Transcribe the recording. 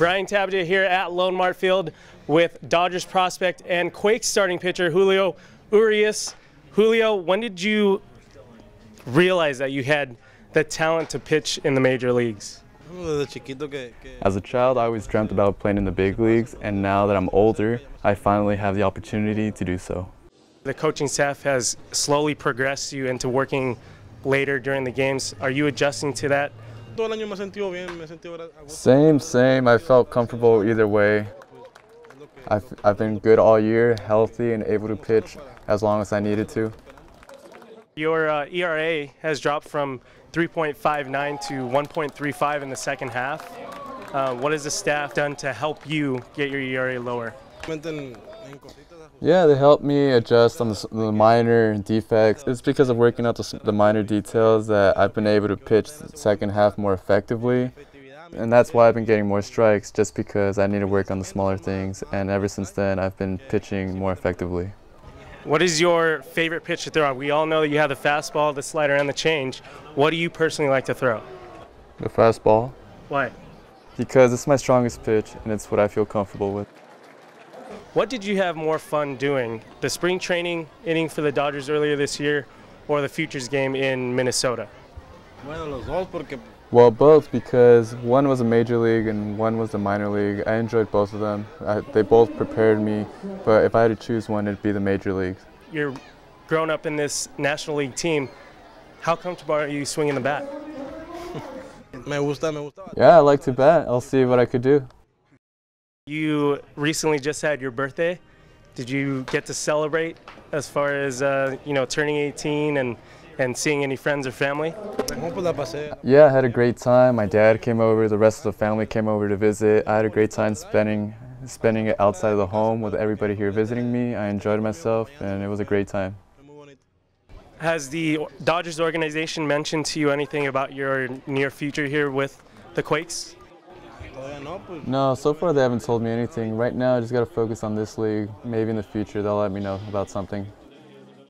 Brian Tabije here at LoanMart Field with Dodgers prospect and Quakes starting pitcher Julio Urias. Julio, when did you realize that you had the talent to pitch in the major leagues? As a child, I always dreamt about playing in the big leagues, and now that I'm older, I finally have the opportunity to do so. The coaching staff has slowly progressed you into working later during the games. Are you adjusting to that? Same, same. I felt comfortable either way. I've, I've been good all year, healthy, and able to pitch as long as I needed to. Your uh, ERA has dropped from 3.59 to 1.35 in the second half. Uh, what has the staff done to help you get your ERA lower? Yeah, they helped me adjust on the, the minor defects. It's because of working out the, the minor details that I've been able to pitch the second half more effectively. And that's why I've been getting more strikes, just because I need to work on the smaller things. And ever since then, I've been pitching more effectively. What is your favorite pitch to throw? We all know that you have the fastball, the slider, and the change. What do you personally like to throw? The fastball. Why? Because it's my strongest pitch, and it's what I feel comfortable with. What did you have more fun doing? The spring training inning for the Dodgers earlier this year or the Futures game in Minnesota? Well, both because one was a major league and one was a minor league. I enjoyed both of them. I, they both prepared me, but if I had to choose one, it'd be the major league. You're grown up in this National League team. How comfortable are you swinging the bat? Yeah, I like to bat. I'll see what I could do. You recently just had your birthday. Did you get to celebrate as far as uh, you know turning 18 and and seeing any friends or family? Yeah, I had a great time. My dad came over. The rest of the family came over to visit. I had a great time spending spending it outside of the home with everybody here visiting me. I enjoyed myself, and it was a great time. Has the Dodgers organization mentioned to you anything about your near future here with the Quakes? No, so far they haven't told me anything. Right now, I just got to focus on this league. Maybe in the future they'll let me know about something.